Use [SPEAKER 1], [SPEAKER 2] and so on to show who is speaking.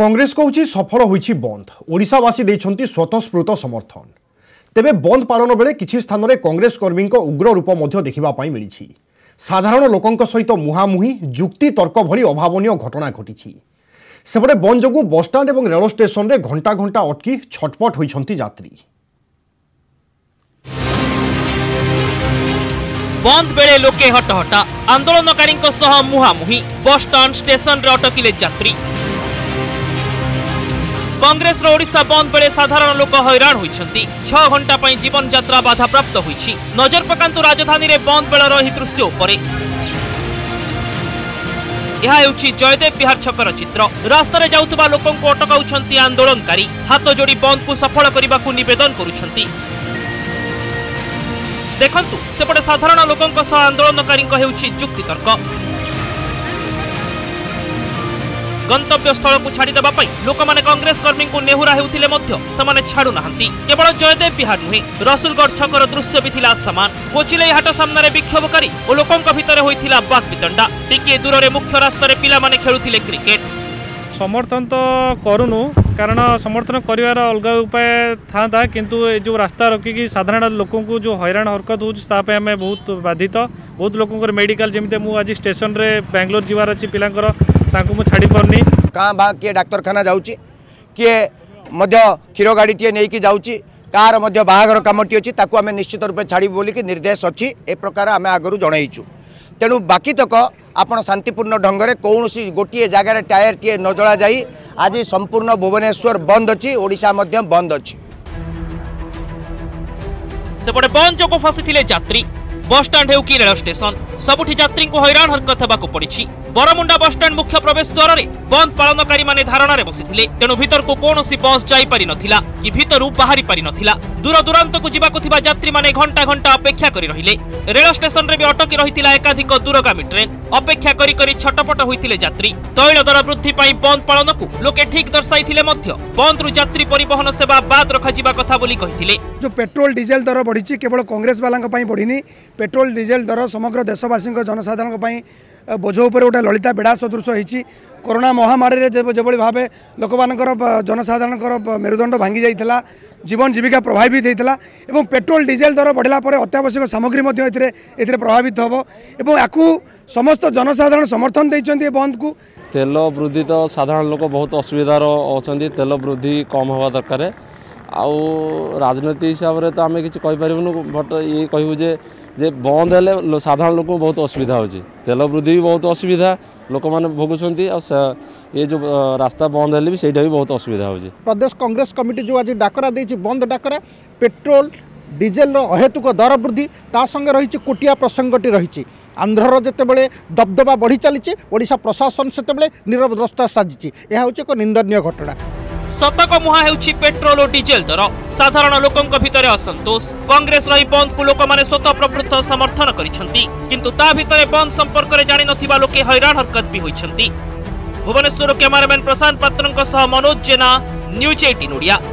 [SPEAKER 1] কংগ্রেস কৌছি সফল হয়েছে বন্ধ ওড়শাবাসী দিয়েছেন স্বতঃস্ফূর্ত সমর্থন তেবে বন্ধ পালন বেড়ে কিছু স্থানের কংগ্রেস কর্মী উগ্র রূপ দেখা মিছে সাধারণ লোক সহ মুহামুহি যুক্তি তর্ক ভরি অভাবনীয় ঘটনা ঘটিছে সেপটে বন্ধ যোগ বসষ্টাণ্ড এবং রেল স্টেসনরে ঘণ্টা ঘণ্টা অটকি ছটপট হয়েছেন যাত্রী বন্ধ
[SPEAKER 2] বেড়ে লোকে হটহটা আন্দোলনকারী মুহামুহি বসষ্টাণ্ড স্টেসনরে অটকিলে যাত্রী কংগ্রেসর ওড়শা বন্ধ বেড়ে সাধারণ লোক হইরাণ হয়েছেন ছ ঘণ্টা জীবনযাত্রা বাধাপ্রাপ্ত হয়েছে নজর পকাতু রাজধানী বন্ধ বেড়ার এই দৃশ্য উপরে ଏହା ହେଉଛି ଜୟଦେବ ବିହାର ଛକର ଚିତ୍ର ରାସ୍ତାରେ ଯାଉଥିବା ଲୋକଙ୍କୁ ଅଟକାଉଛନ୍ତି ଆନ୍ଦୋଳନକାରୀ ହାତ ଯୋଡ଼ି ବନ୍ଦକୁ ସଫଳ କରିବାକୁ ନିବେଦନ କରୁଛନ୍ତି ଦେଖନ୍ତୁ ସେପଟେ ସାଧାରଣ ଲୋକଙ୍କ ସହ ଆନ୍ଦୋଳନକାରୀଙ୍କ ହେଉଛି ଯୁକ୍ତିତର୍କ ଗନ୍ତବ୍ୟସ୍ଥଳକୁ ଛାଡ଼ିଦେବା ପାଇଁ ଲୋକମାନେ କଂଗ୍ରେସ କର୍ମୀଙ୍କୁ ନେହୁରା ହେଉଥିଲେ ମଧ୍ୟ ସେମାନେ ଛାଡ଼ୁନାହାନ୍ତି କେବଳ ଜୟଦେବ ବିହାର ନୁହେଁ ରସୁଲଗଡ଼ ଛକର ଦୃଶ୍ୟ ବି ଥିଲା ସମାନ କୋଚିଲେଇ ହାଟ ସାମ୍ନାରେ ବିକ୍ଷୋଭକାରୀ ଓ ଲୋକଙ୍କ ଭିତରେ ହୋଇଥିଲା ବାକ୍ ବିତଣ୍ଡା ଟିକିଏ ଦୂରରେ ମୁଖ୍ୟ ରାସ୍ତାରେ ପିଲାମାନେ ଖେଳୁଥିଲେ କ୍ରିକେଟ୍
[SPEAKER 3] ସମର୍ଥନ ତ କରୁନୁ କାରଣ ସମର୍ଥନ କରିବାର ଅଲଗା ଉପାୟ ଥାଆନ୍ତା କିନ୍ତୁ ଏ ଯେଉଁ ରାସ୍ତା ରଖିକି ସାଧାରଣ ଲୋକଙ୍କୁ ଯେଉଁ ହଇରାଣ ହରକତ ହେଉଛି ତା ପାଇଁ ଆମେ ବହୁତ ବାଧିତ ବହୁତ ଲୋକଙ୍କର ମେଡ଼ିକାଲ ଯେମିତି ମୁଁ ଆଜି ଷ୍ଟେସନରେ ବାଙ୍ଗାଲୋର ଯିବାର ଅଛି ପିଲାଙ୍କର ତାଙ୍କୁ ମୁଁ ଛାଡ଼ି ପାରୁନି
[SPEAKER 4] କାଁ ବା କିଏ ଡାକ୍ତରଖାନା ଯାଉଛି କିଏ ମଧ୍ୟ କ୍ଷୀର ଗାଡ଼ିଟିଏ ନେଇକି ଯାଉଛି କାହାର ମଧ୍ୟ ବାହାଘର କାମଟି ଅଛି ତାକୁ ଆମେ ନିଶ୍ଚିତ ରୂପେ ଛାଡ଼ିବୁ ବୋଲିକି ନିର୍ଦ୍ଦେଶ ଅଛି ଏ ପ୍ରକାର ଆମେ ଆଗରୁ ଜଣେଇଛୁ ତେଣୁ ବାକିତକ ଆପଣ ଶାନ୍ତିପୂର୍ଣ୍ଣ ଢଙ୍ଗରେ କୌଣସି ଗୋଟିଏ ଜାଗାରେ ଟାୟାରଟିଏ ନ ଜଳାଯାଇ ଆଜି ସମ୍ପୂର୍ଣ୍ଣ ଭୁବନେଶ୍ୱର ବନ୍ଦ ଅଛି ଓଡ଼ିଶା ମଧ୍ୟ ବନ୍ଦ ଅଛି
[SPEAKER 2] ସେପଟେ ବନ୍ଦ ଯୋଗୁଁ ଫସିଥିଲେ ଯାତ୍ରୀ ବସ୍ଷ୍ଟାଣ୍ଡ ହେଉ କି ରେଳ ଷ୍ଟେସନ ସବୁଠି ଯାତ୍ରୀଙ୍କୁ ହଇରାଣ ହରକତ ହେବାକୁ ପଡ଼ିଛି ବରମୁଣ୍ଡା ବସ୍ଷ୍ଟାଣ୍ଡ ମୁଖ୍ୟ ପ୍ରବେଶ ଦ୍ୱାରରେ ବନ୍ଦ ପାଳନକାରୀମାନେ ଧାରଣାରେ ବସିଥିଲେ ତେଣୁ ଭିତରକୁ କୌଣସି ବସ୍ ଯାଇପାରିନଥିଲା କି ଭିତରୁ ବାହାରି ପାରିନଥିଲା ଦୂରଦୂରାନ୍ତକୁ ଯିବାକୁ ଥିବା ଯାତ୍ରୀମାନେ ଘଣ୍ଟା ଘଣ୍ଟା ଅପେକ୍ଷା କରି ରହିଲେ ରେଳ ଷ୍ଟେସନରେ ବି ଅଟକି ରହିଥିଲା ଏକାଧିକ ଦୂରଗାମୀ ଟ୍ରେନ୍ ଅପେକ୍ଷା କରି କରି ଛଟପଟ ହୋଇଥିଲେ ଯାତ୍ରୀ ତୈଳ ଦର ବୃଦ୍ଧି ପାଇଁ ବନ୍ଦ ପାଳନକୁ ଲୋକେ ଠିକ୍ ଦର୍ଶାଇଥିଲେ ମଧ୍ୟ ବନ୍ଦରୁ ଯାତ୍ରୀ ପରିବହନ ସେବା ବାଦ୍ ରଖାଯିବା କଥା ବୋଲି କହିଥିଲେ
[SPEAKER 5] ଯୋଉ ପେଟ୍ରୋଲ ଡିଜେଲ ଦର ବଢ଼ିଛି କେବଳ କଂଗ୍ରେସ ବାଲାଙ୍କ ପାଇଁ ବଢ଼ିନି পেট্রোল ডিজেল দর সমগ্র দেশবাসী জনসাধারণ ବୋଝ ଉପରେ ଗୋଟେ ଲଳିତା ବେଡ଼ା ସଦୃଶ ହେଇଛି କରୋନା ମହାମାରୀରେ ଯେଭଳି ଭାବେ ଲୋକମାନଙ୍କର ଜନସାଧାରଣଙ୍କର ମେରୁଦଣ୍ଡ ଭାଙ୍ଗି ଯାଇଥିଲା ଜୀବନ ଜୀବିକା ପ୍ରଭାବିତ ହୋଇଥିଲା ଏବଂ ପେଟ୍ରୋଲ ଡିଜେଲ ଦର ବଢ଼ିଲା ପରେ ଅତ୍ୟାବଶ୍ୟକ ସାମଗ୍ରୀ ମଧ୍ୟ ଏଥିରେ ଏଥିରେ ପ୍ରଭାବିତ ହେବ ଏବଂ ଆକୁ ସମସ୍ତ ଜନସାଧାରଣ ସମର୍ଥନ ଦେଇଛନ୍ତି ଏ ବନ୍ଦକୁ
[SPEAKER 6] ତେଲ ବୃଦ୍ଧି ତ ସାଧାରଣ ଲୋକ ବହୁତ ଅସୁବିଧାର ଅଛନ୍ତି ତେଲ ବୃଦ୍ଧି କମ୍ ହେବା ଦରକାର ଆଉ ରାଜନୀତି ହିସାବରେ ତ ଆମେ କିଛି କହିପାରିବୁନୁ ବଟ୍ ଇଏ କହିବୁ ଯେ जे बंद है साधारण लोक बहुत असुविधा हो तेल वृद्धि भी बहुत असुविधा लोक मैंने भोगुं ये जो रास्ता बंद है से बहुत
[SPEAKER 7] असुविधा हो प्रदेश कंग्रेस कमिटी जो आज डाकरा बंद डाकरा पेट्रोल डीजेल अहेतुक दर वृद्धि ता संगे रही कोटिया प्रसंगटी रही आंध्रर जितेबले दबदबा बढ़ी चलीशा प्रशासन से नीरव द्रष्टा साजिश यह हूँ एक निंदन घटना
[SPEAKER 2] ଶତକ ମୁହାଁ ହେଉଛି ପେଟ୍ରୋଲ ଓ ଡିଜେଲ ଦର ସାଧାରଣ ଲୋକଙ୍କ ଭିତରେ ଅସନ୍ତୋଷ କଂଗ୍ରେସର ଏହି ବନ୍ଦକୁ ଲୋକମାନେ ସ୍ୱତଃପ୍ରବୃତ୍ତ ସମର୍ଥନ କରିଛନ୍ତି କିନ୍ତୁ ତା ଭିତରେ ବନ୍ଦ ସମ୍ପର୍କରେ ଜାଣିନଥିବା ଲୋକେ ହଇରାଣ ହରକତ ବି ହୋଇଛନ୍ତି ଭୁବନେଶ୍ୱରରୁ କ୍ୟାମେରାମ୍ୟାନ୍ ପ୍ରଶାନ୍ତ ପାତ୍ରଙ୍କ ସହ ମନୋଜ ଜେନା ନ୍ୟୁଜ୍ ଏଇଟିନ୍ ଓଡ଼ିଆ